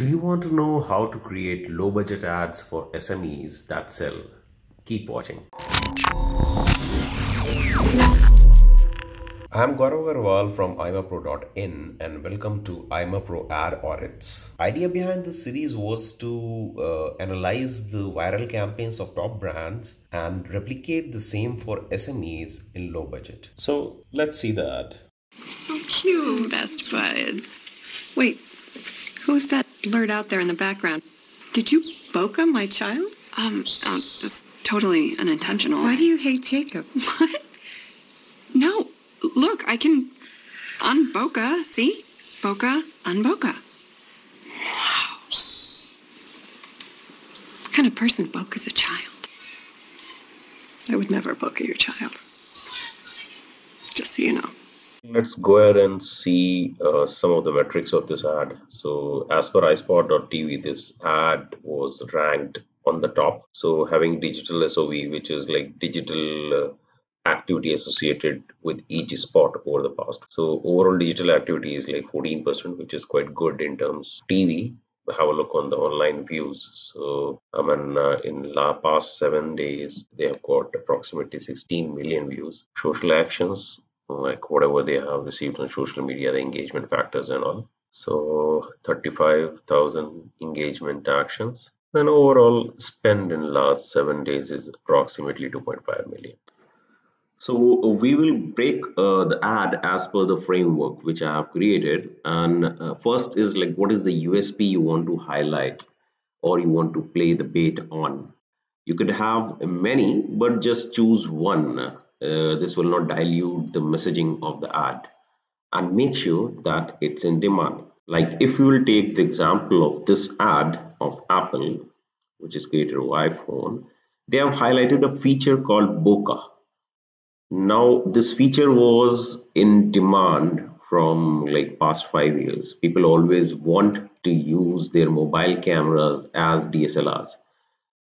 Do you want to know how to create low budget ads for SMEs that sell? Keep watching. I'm Gaurav Agarwal from imapro.in and welcome to imapro ad audits. Idea behind this series was to uh, analyze the viral campaigns of top brands and replicate the same for SMEs in low budget. So let's see the ad. So cute. Best buds. Wait, who's that blurred out there in the background? Did you bokeh my child? Um, uh, just totally unintentional. Why do you hate Jacob? What? No. Look, I can unbokeh. See? Bokeh, unbokeh. Wow. What kind of person bokehs a child? I would never bokeh your child. Just so you know. Let's go ahead and see uh, some of the metrics of this ad. So as per ispot.tv, this ad was ranked on the top. So having digital SOV, which is like digital uh, activity associated with each spot over the past. So overall digital activity is like 14%, which is quite good in terms TV. Have a look on the online views. So I mean, uh, in the past seven days, they have got approximately 16 million views. Social actions like whatever they have received on social media, the engagement factors and all. So 35,000 engagement actions. And overall spend in last seven days is approximately 2.5 million. So we will break uh, the ad as per the framework which I have created. And uh, first is like what is the USP you want to highlight or you want to play the bait on. You could have many, but just choose one uh, this will not dilute the messaging of the ad. And make sure that it's in demand. Like if you will take the example of this ad of apple which is created on iphone they have highlighted a feature called bokeh. Now this feature was in demand from like past five years. People always want to use their mobile cameras as dslrs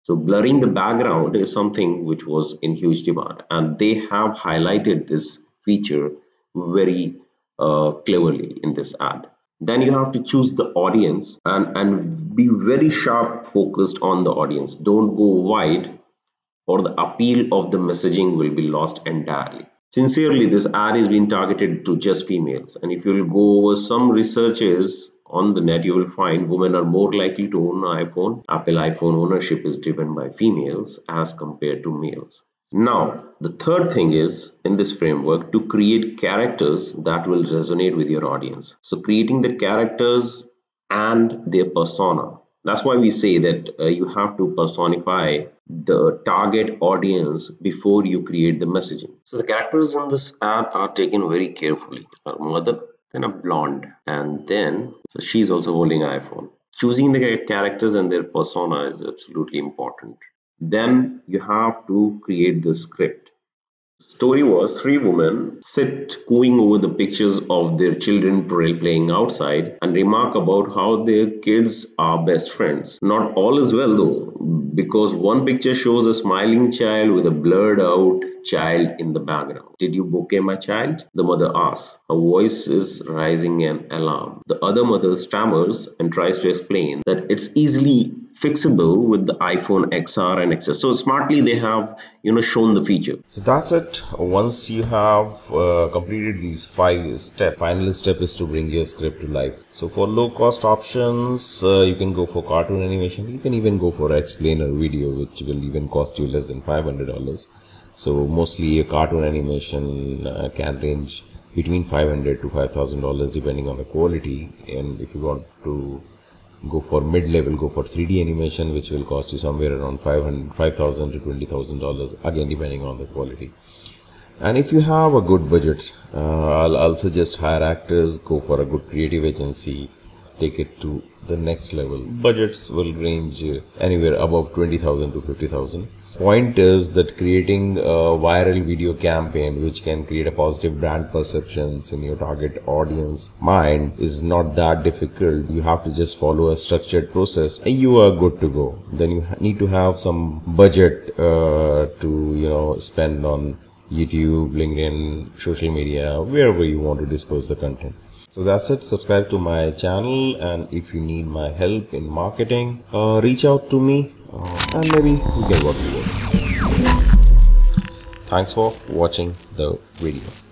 so blurring the background is something which was in huge demand and they have highlighted this feature very uh, cleverly in this ad. Then you have to choose the audience and, and be very sharp focused on the audience. Don't go wide or the appeal of the messaging will be lost entirely. Sincerely, this ad is being targeted to just females. And if you'll go over some researches on the net you will find women are more likely to own an iphone. Apple iphone ownership is driven by females as compared to males. Now the third thing is in this framework to create characters that will resonate with your audience. So creating the characters and their persona. That's why we say that uh, you have to personify the target audience before you create the messaging. So the characters in this ad are taken very carefully. Our mother then a blonde and then so she's also holding an iphone. Choosing the characters and their persona is absolutely important. Then you have to create the script story was three women sit cooing over the pictures of their children playing outside and remark about how their kids are best friends not all is well though because one picture shows a smiling child with a blurred out child in the background. Did you bokeh my child? The mother asks. Her voice is rising in alarm. The other mother stammers and tries to explain that it's easily fixable with the iPhone XR and XS. So smartly they have you know shown the feature. So that's it. Once you have uh, completed these five steps, final step is to bring your script to life. So for low cost options, uh, you can go for cartoon animation. You can even go for explainer video, which will even cost you less than five hundred dollars. So mostly a cartoon animation uh, can range between 500 to 5000 dollars depending on the quality and if you want to go for mid-level go for 3d animation which will cost you somewhere around 500 5000 to 20000 dollars again depending on the quality. And if you have a good budget uh, I'll, I'll suggest hire actors go for a good creative agency take it to the next level. Budgets. Will range uh, anywhere above 20000 to 50000 point is that creating a viral video campaign which can create a positive brand perceptions in your target audience mind is not that difficult. You have to just follow a structured process and you are good to go. Then you need to have some budget uh, to you know spend on youtube linkedin social media wherever you want to dispose the content So that's it. Subscribe to my channel, and if you need my help in marketing, uh, reach out to me, uh, and maybe we can work together. Thanks for watching the video.